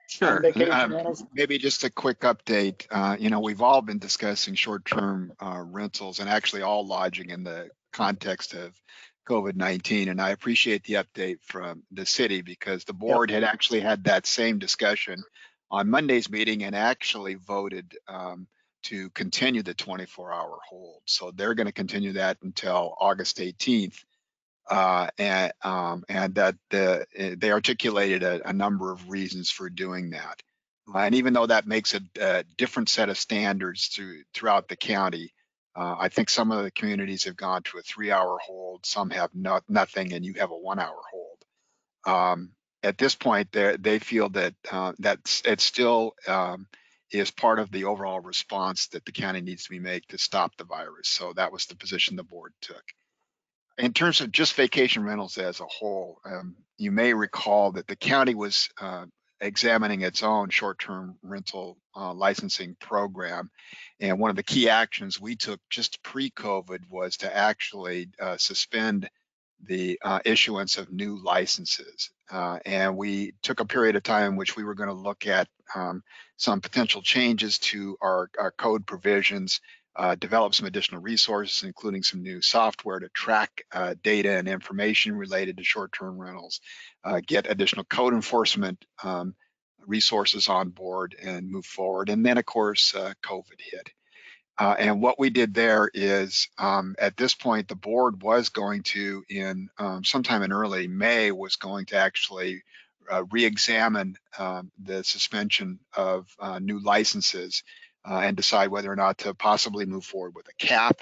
Sure. Um. Maybe just a quick update. Uh, You know, we've all been discussing short-term uh, rentals and actually all lodging in the context of COVID-19. And I appreciate the update from the city because the board had actually had that same discussion on Monday's meeting and actually voted um, to continue the 24-hour hold. So they're going to continue that until August 18th. Uh, and, um, and that the, eh, they articulated a, a number of reasons for doing that. Uh, And even though that makes a, a different set of standards through, throughout the county, uh, I think some of the communities have gone to a three-hour hold, some have not, nothing, and you have a one-hour hold. Um, at this point, they they feel that uh, that's it still um, is part of the overall response that the county needs to be made to stop the virus. So that was the position the board took. In terms of just vacation rentals as a whole, um, you may recall that the county was uh, examining its own short-term rental uh, licensing program. And one of the key actions we took just pre-COVID was to actually uh, suspend the uh, issuance of new licenses. Uh, and we took a period of time in which we were going to look at um, some potential changes to our, our code provisions, uh, develop some additional resources, including some new software to track uh, data and information related to short-term rentals, uh, get additional code enforcement um, resources on board and move forward. And then, of course, uh, COVID hit. Uh, and what we did there is, um, at this point, the board was going to, in um, sometime in early May, was going to actually uh, re-examine um, the suspension of uh, new licenses uh, and decide whether or not to possibly move forward with a cap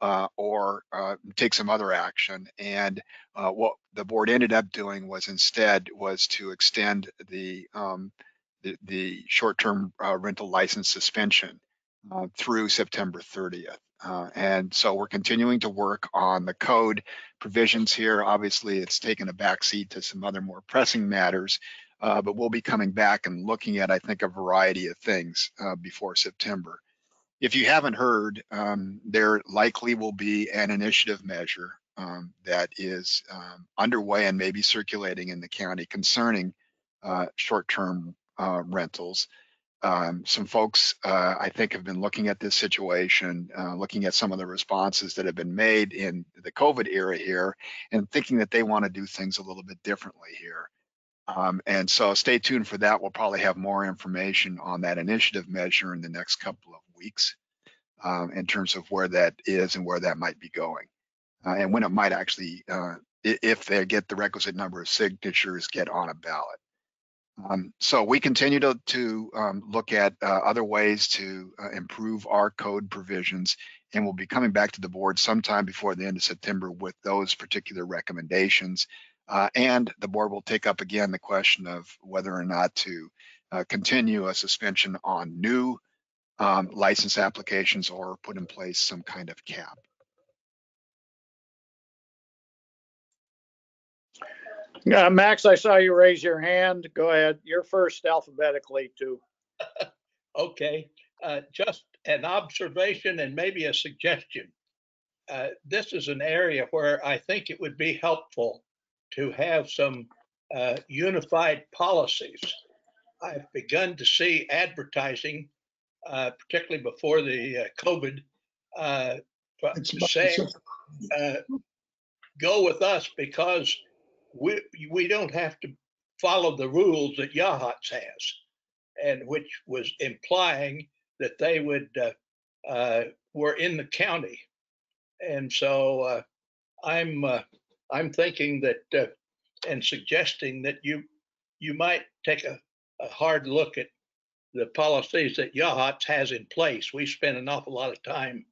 uh, or uh, take some other action. And uh, what the board ended up doing was instead was to extend the um, the, the short-term uh, rental license suspension uh, through September 30th. Uh, and so we're continuing to work on the code provisions here. Obviously, it's taken a backseat to some other more pressing matters, uh, but we'll be coming back and looking at, I think, a variety of things uh, before September. If you haven't heard, um, there likely will be an initiative measure um, that is um, underway and maybe circulating in the county concerning uh, short-term uh, rentals. Um, some folks, uh, I think, have been looking at this situation, uh, looking at some of the responses that have been made in the COVID era here, and thinking that they want to do things a little bit differently here. Um, and so stay tuned for that. We'll probably have more information on that initiative measure in the next couple of weeks um, in terms of where that is and where that might be going. Uh, and when it might actually, uh, if they get the requisite number of signatures, get on a ballot. Um, so we continue to, to um, look at uh, other ways to uh, improve our code provisions, and we'll be coming back to the board sometime before the end of September with those particular recommendations. Uh, and the board will take up again the question of whether or not to uh, continue a suspension on new um, license applications or put in place some kind of cap. Uh, Max, I saw you raise your hand. Go ahead. You're first alphabetically too. Okay, uh, just an observation and maybe a suggestion. Uh, This is an area where I think it would be helpful to have some uh, unified policies. I've begun to see advertising, uh, particularly before the uh, COVID, uh, saying, uh, go with us because we, we don't have to follow the rules that Yachats has. And which was implying that they would, uh, uh, were in the county. And so, uh, I'm, uh, I'm thinking that, uh, and suggesting that you, you might take a, a hard look at the policies that Yachats has in place. We spend an awful lot of time,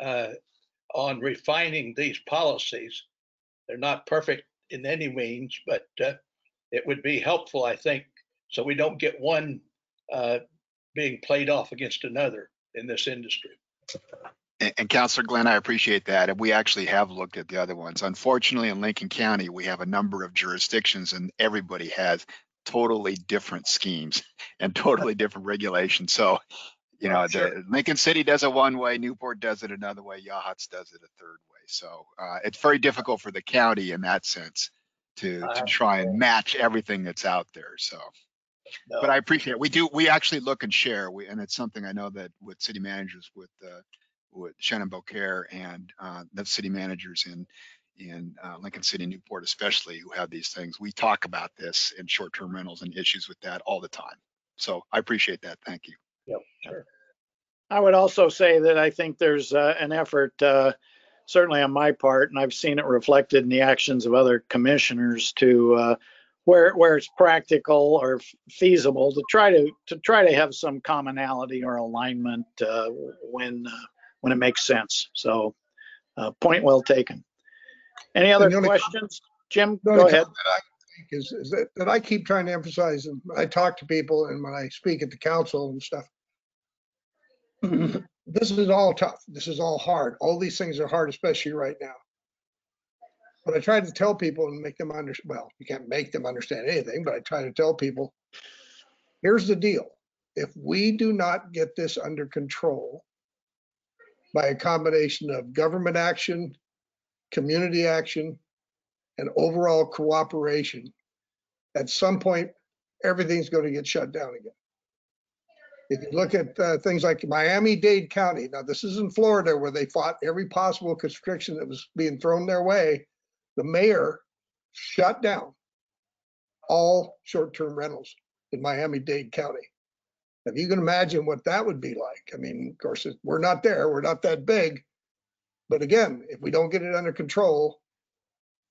uh, on refining these policies. They're not perfect in any means, but uh, it would be helpful, I think, so we don't get one uh, being played off against another in this industry. And, and Councilor Glenn, I appreciate that. And we actually have looked at the other ones. Unfortunately, in Lincoln County, we have a number of jurisdictions and everybody has totally different schemes and totally different regulations. So, you know, Sure. Lincoln City does it one way, Newport does it another way, Yachats does it a third way. So uh, it's very difficult for the county in that sense to, to try and match everything that's out there. So. But I appreciate it. We do, we actually look and share, we, and it's something I know that with city managers, with, uh, with Shannon Beaucaire and, uh, the city managers in, in, uh, Lincoln City, Newport especially, who have these things, we talk about this in short-term rentals and issues with that all the time. So I appreciate that. Thank you. Yep, sure. I would also say that I think there's uh, an effort, uh, certainly on my part, and I've seen it reflected in the actions of other commissioners to uh, where where it's practical or feasible to try to to try to have some commonality or alignment uh, when uh, when it makes sense. So, uh, point well taken. Any other questions? Jim, go ahead. comment I think Is, is that, that I keep trying to emphasize, and I talk to people and when I speak at the council and stuff. This is all tough. This is all hard. All these things are hard, especially right now. But I try to tell people and make them understand. well, you can't make them understand anything, but I try to tell people, here's the deal. If we do not get this under control by a combination of government action, community action, and overall cooperation, at some point, everything's going to get shut down again. If you look at uh, things like Miami-Dade County, now this is in Florida where they fought every possible constriction that was being thrown their way. The mayor shut down all short-term rentals in Miami-Dade County. If you can imagine what that would be like, I mean, of course, we're not there, we're not that big. But again, if we don't get it under control,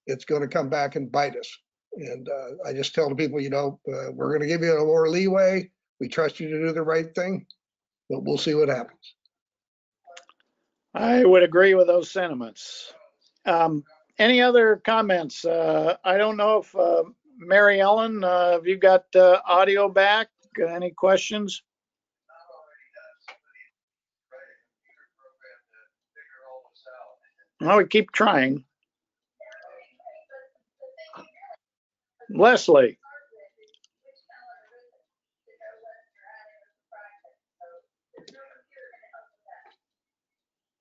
it's going to come back and bite us. And uh, I just tell the people, you know, uh, we're going to give you a little more leeway. We trust you to do the right thing, but we'll see what happens. I would agree with those sentiments. Um, any other comments? Uh, I don't know if, uh, Mary Ellen, uh, have you got, uh, audio back? Any questions? Well, we keep trying. Leslie,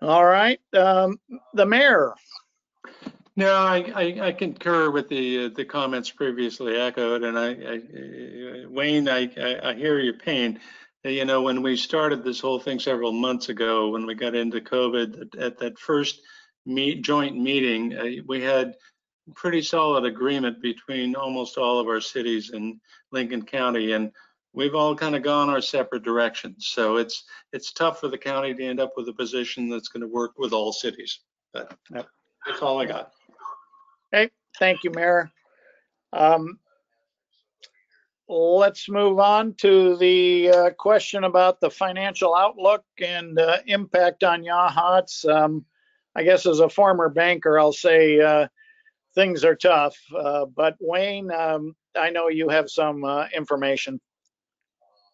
all right, um, the mayor, No, I, I, I concur with the, uh, the comments previously echoed, and I, I, uh, Wayne, I, I, I hear your pain. Uh, You know, when we started this whole thing several months ago, when we got into COVID, at that first meet, joint meeting, uh, we had pretty solid agreement between almost all of our cities in Lincoln County, and we've all kind of gone our separate directions. So it's, it's tough for the county to end up with a position that's going to work with all cities. But that- that's all I got. Okay, thank you, Mayor. Um, Let's move on to the uh, question about the financial outlook and uh, impact on Yachats. Um, I guess as a former banker, I'll say uh, things are tough. Uh, But Wayne, um, I know you have some uh, information.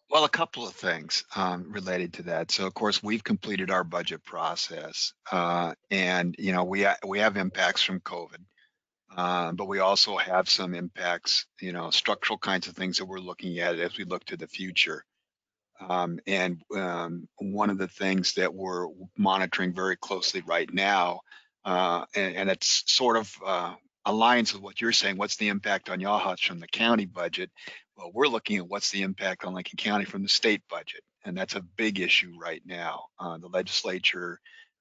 Well, a couple of things um, related to that. So, of course, we've completed our budget process, uh, and you know we ha- we have impacts from COVID, uh, but we also have some impacts, you know, structural kinds of things that we're looking at as we look to the future. Um, and um, one of the things that we're monitoring very closely right now, uh, and, and it's sort of uh, aligns with what you're saying. What's the impact on Yachats from the county budget? Well, we're looking at what's the impact on Lincoln County from the state budget, and that's a big issue right now. Uh, the legislature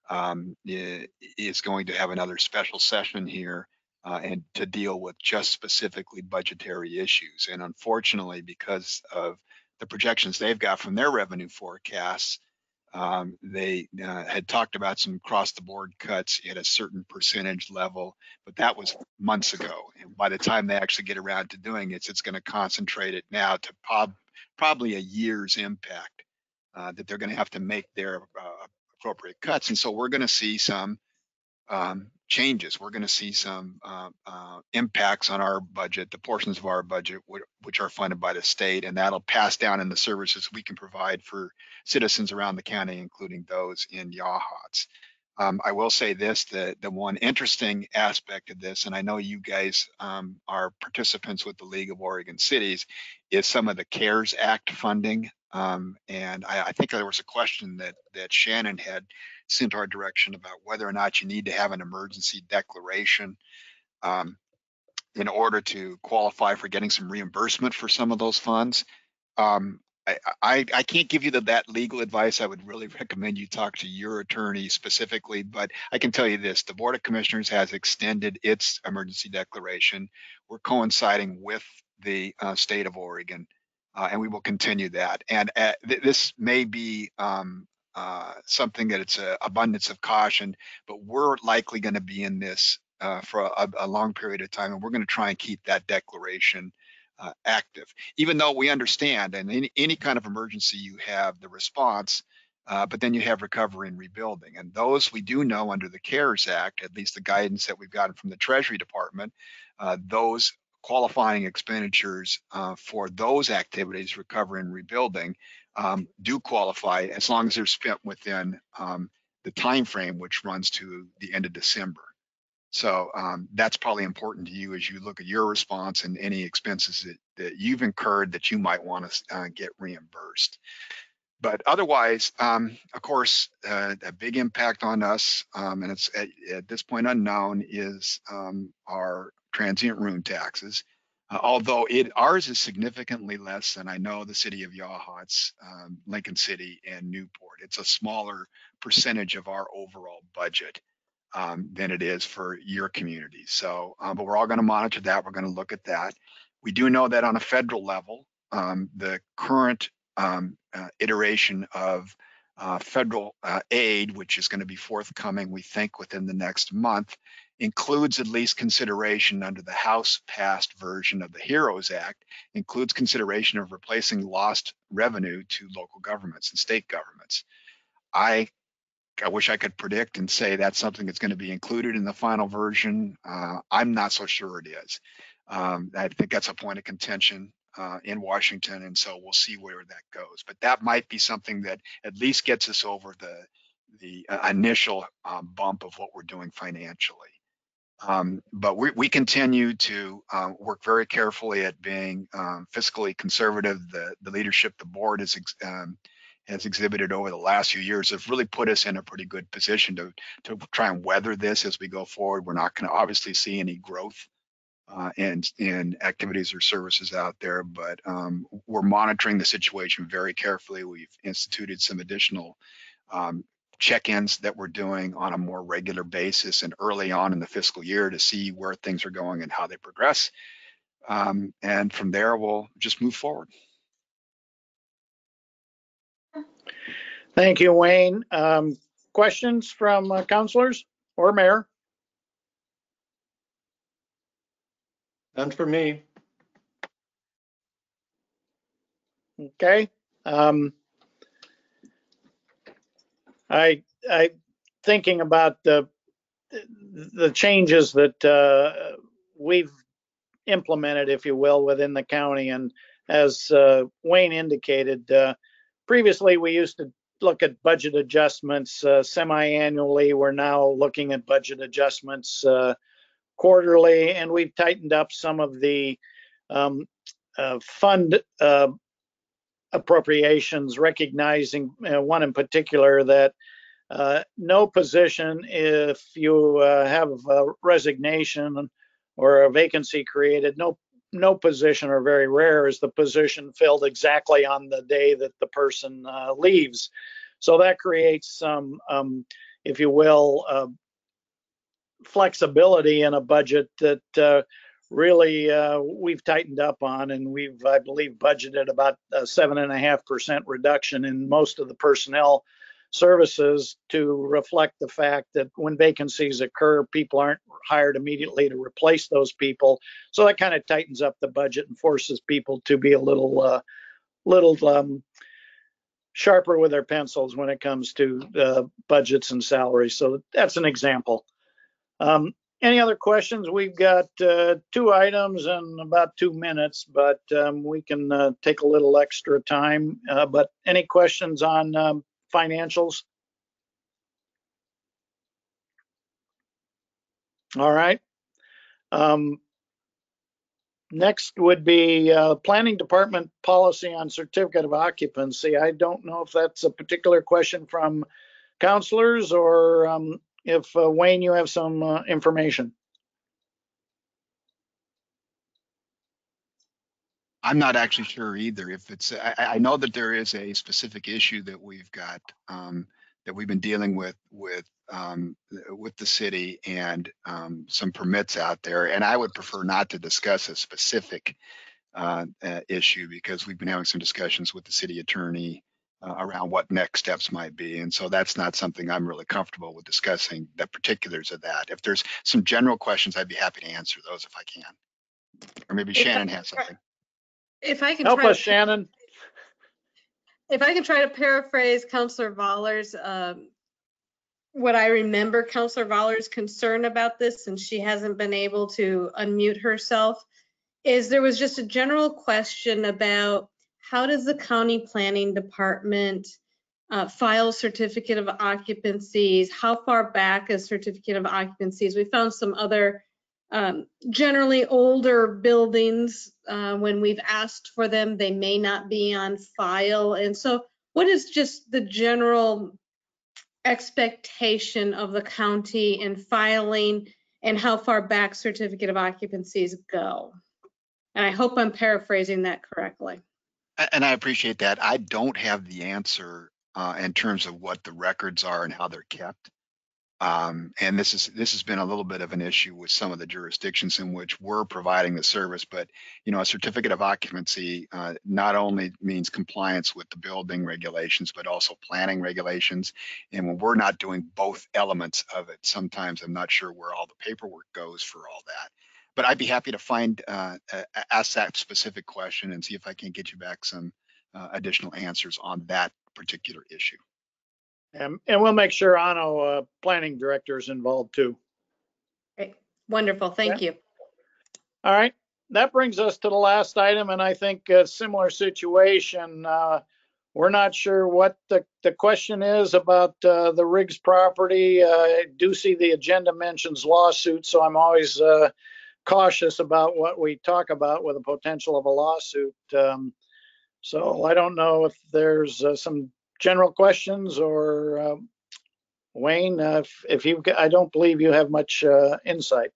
um, is going to have another special session here uh, and to deal with just specifically budgetary issues. And unfortunately, because of the projections they've got from their revenue forecasts, um, they uh, had talked about some cross the board cuts at a certain percentage level, but that was months ago. And by the time they actually get around to doing it, it's going to concentrate it now to prob- probably a year's impact uh, that they're going to have to make their uh, appropriate cuts. And so we're going to see some um, changes. We're going to see some uh, uh, impacts on our budget, the portions of our budget which are funded by the state, and that'll pass down in the services we can provide for citizens around the county, including those in Yachats. Um, I will say this, the, the one interesting aspect of this, and I know you guys um, are participants with the League of Oregon Cities, is some of the CARES Act funding. Um, and I, I think there was a question that, that Shannon had sent our direction about whether or not you need to have an emergency declaration um, in order to qualify for getting some reimbursement for some of those funds. Um, I, I, I can't give you the, that legal advice. I would really recommend you talk to your attorney specifically, but I can tell you this, the Board of Commissioners has extended its emergency declaration. We're coinciding with the uh, state of Oregon, uh, and we will continue that. And uh, th- this may be um, uh, something that it's an abundance of caution, but we're likely going to be in this uh, for a, a long period of time, and we're going to try and keep that declaration uh, active. Even though we understand, and any, kind of emergency, you have the response, uh, but then you have recovery and rebuilding, and those we do know under the CARES Act, at least the guidance that we've gotten from the Treasury Department, uh, those qualifying expenditures uh, for those activities, recovery and rebuilding, um, do qualify as long as they're spent within um, the time frame which runs to the end of December. So um, that's probably important to you as you look at your response and any expenses that, that you've incurred that you might want to uh, get reimbursed. But otherwise, um, of course, uh, a big impact on us, um, and it's at, at this point unknown, is um, our transient room taxes. Uh, although it ours is significantly less than I know the city of Yachats, um, Lincoln City, and Newport. It's a smaller percentage of our overall budget um, than it is for your community. So, um, but we're all going to monitor that. We're going to look at that. We do know that on a federal level, um, the current um, uh, iteration of uh, federal uh, aid, which is going to be forthcoming, we think within the next month, includes at least consideration under the House passed version of the HEROES Act, includes consideration of replacing lost revenue to local governments and state governments. I I wish I could predict and say that's something that's going to be included in the final version. Uh, I'm not so sure it is. Um, I think that's a point of contention uh, in Washington, and so we'll see where that goes. But that might be something that at least gets us over the the uh, initial um, bump of what we're doing financially. Um, but we, we continue to um, work very carefully at being um, fiscally conservative. The, the leadership, the board is ex- um, has exhibited over the last few years have really put us in a pretty good position to, to try and weather this as we go forward. We're not going to obviously see any growth uh, in, in activities or services out there, but um, we're monitoring the situation very carefully. We've instituted some additional um, check-ins that we're doing on a more regular basis and early on in the fiscal year to see where things are going and how they progress. Um, and from there, we'll just move forward. Thank you, Wayne. Um, Questions from uh, councilors or mayor? None for me. Okay. Um, I, I, thinking about the, the changes that, uh, we've implemented, if you will, within the county. And as, uh, Wayne indicated, uh, previously we used to look at budget adjustments, uh, semi-annually. We're now looking at budget adjustments, uh, quarterly, and we've tightened up some of the, um, uh, fund, appropriations, recognizing uh, one in particular that uh, no position, if you uh, have a resignation or a vacancy created, no no position or very rare is the position filled exactly on the day that the person uh, leaves. So that creates some, um, if you will, uh, flexibility in a budget that uh, really uh, we've tightened up on, and we've, I believe, budgeted about a seven and a half percent reduction in most of the personnel services to reflect the fact that when vacancies occur, people aren't hired immediately to replace those people. So that kind of tightens up the budget and forces people to be a little, uh, little um, sharper with their pencils when it comes to uh, budgets and salaries. So that's an example. Um, any other questions? We've got uh, two items and about two minutes, but um, we can uh, take a little extra time. Uh, but any questions on um, financials? All right. Um, Next would be uh, Planning Department policy on certificate of occupancy. I don't know if that's a particular question from councilors or um, if uh, Wayne, you have some uh, information. I'm not actually sure either. If it's, I, I know that there is a specific issue that we've got um, that we've been dealing with with um, with the city and um, some permits out there. And I would prefer not to discuss a specific uh, uh, issue because we've been having some discussions with the city attorney uh, around what next steps might be. And so that's not something I'm really comfortable with discussing the particulars of that. If there's some general questions, I'd be happy to answer those if I can. Or maybe If Shannon has something. If I can Help try us, to- Shannon. If I can try to paraphrase Councilor Voller's, um, what I remember Councilor Voller's concern about this, and she hasn't been able to unmute herself, is there was just a general question about how does the county planning department uh, file certificate of occupancies? How far back is certificate of occupancies? We found some other um, generally older buildings, uh, when we've asked for them, they may not be on file. And so what is just the general expectation of the county in filing and how far back certificate of occupancies go? And I hope I'm paraphrasing that correctly. And I appreciate that. I don't have the answer uh, in terms of what the records are and how they're kept. Um, and this is this has been a little bit of an issue with some of the jurisdictions in which we're providing the service. But you know, a certificate of occupancy uh, not only means compliance with the building regulations, but also planning regulations. And when we're not doing both elements of it, sometimes I'm not sure where all the paperwork goes for all that. But I'd be happy to find uh, uh, ask that specific question and see if I can get you back some uh, additional answers on that particular issue. And, and we'll make sure Onno, uh, planning director is involved too. Great. Wonderful, thank you. All right, that brings us to the last item, and I think a similar situation. Uh, we're not sure what the, the question is about uh, the Riggs property. Uh, I do see the agenda mentions lawsuit, so I'm always uh, cautious about what we talk about with the potential of a lawsuit. Um, so I don't know if there's uh, some general questions or um, Wayne, uh, if, if you, I don't believe you have much uh, insight.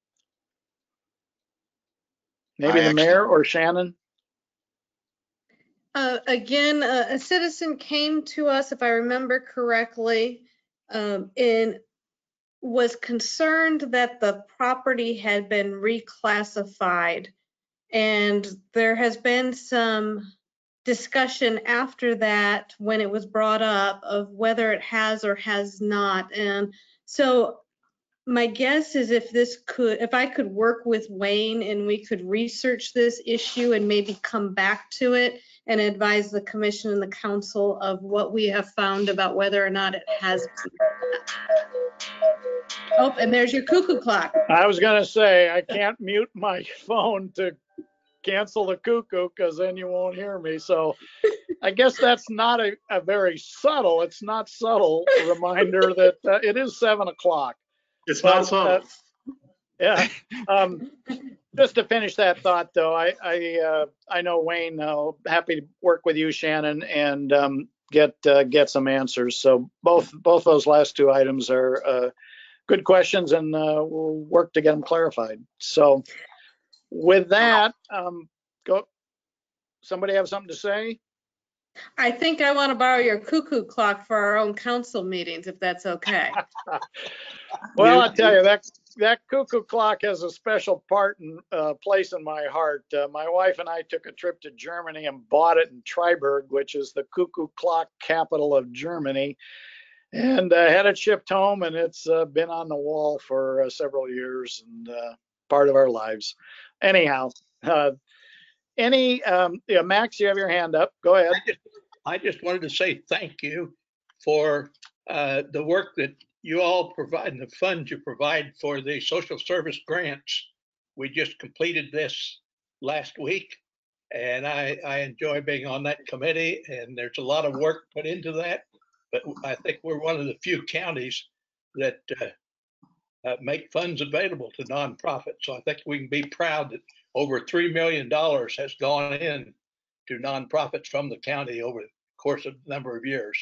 Maybe I the actually- mayor or Shannon? Uh, again, uh, a citizen came to us, if I remember correctly, um, and was concerned that the property had been reclassified. And there has been some discussion after that, when it was brought up, of whether it has or has not. And so my guess is if this could, if I could work with Wayne and we could research this issue and maybe come back to it and advise the commission and the council of what we have found about whether or not it has. Oh, and there's your cuckoo clock. I was gonna say, I can't mute my phone to cancel the cuckoo because then you won't hear me. So I guess that's not a, a very subtle, it's not subtle reminder that uh, it is seven o'clock. It's But, not so. uh, Yeah, um, just to finish that thought though, I, I, uh, I know Wayne, uh, happy to work with you, Shannon, and, um, get, uh, get some answers. So both, both those last two items are, uh, good questions and, uh, we'll work to get them clarified. So with that, um, go, somebody have something to say? I think I want to borrow your cuckoo clock for our own council meetings, if that's okay. Well, I'll tell you, that, that cuckoo clock has a special part and, uh, place in my heart. Uh, my wife and I took a trip to Germany and bought it in Triberg, which is the cuckoo clock capital of Germany. And, uh, had it shipped home and it's, uh, been on the wall for uh, several years and, uh, part of our lives. Anyhow, any, um, yeah, Max, you have your hand up. Go ahead. I just, I just wanted to say thank you for the work that you all provide and the funds you provide for the social service grants. We just completed this last week and I, I enjoy being on that committee and there's a lot of work put into that. But I think we're one of the few counties that uh, uh, make funds available to nonprofits. So I think we can be proud that over $3 million has gone in to nonprofits from the county over the course of a number of years.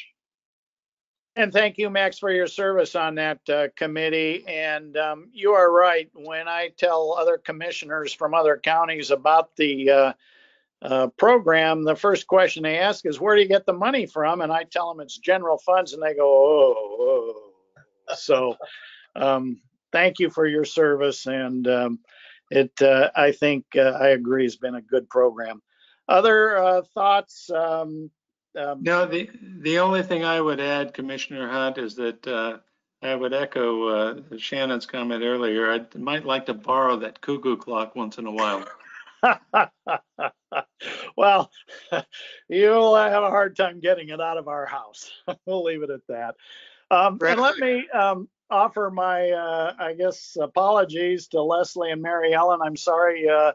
And thank you, Max, for your service on that uh, committee. And um, you are right. When I tell other commissioners from other counties about the uh, uh, program, the first question they ask is, where do you get the money from? And I tell them it's general funds and they go, oh, oh. So um, thank you for your service. And um, it, uh, I think, uh, I agree, has been a good program. Other uh, thoughts? Um, No, the, the only thing I would add, Commissioner Hunt, is that uh, I would echo uh, Shannon's comment earlier. I might like to borrow that cuckoo clock once in a while. well, you'll have a hard time getting it out of our house. we'll leave it at that. Um, and let me um, offer my, uh, I guess, apologies to Leslie and Mary Ellen. I'm sorry uh,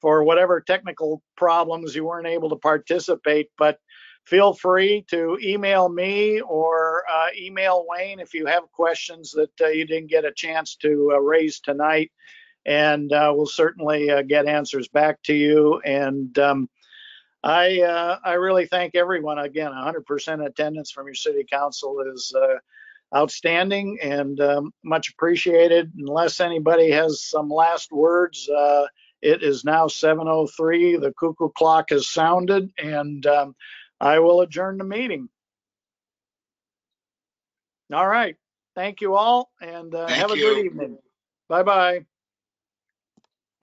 for whatever technical problems you weren't able to participate, but feel free to email me or uh, email Wayne if you have questions that uh, you didn't get a chance to uh, raise tonight and uh, we'll certainly uh, get answers back to you. And um, I uh, I really thank everyone again. 100% attendance from your city council is outstanding and um, much appreciated. Unless anybody has some last words, it is now 7:03. The cuckoo clock has sounded, and um, I will adjourn the meeting. All right. Thank you all, and uh, Thank have a you. good evening. Bye bye.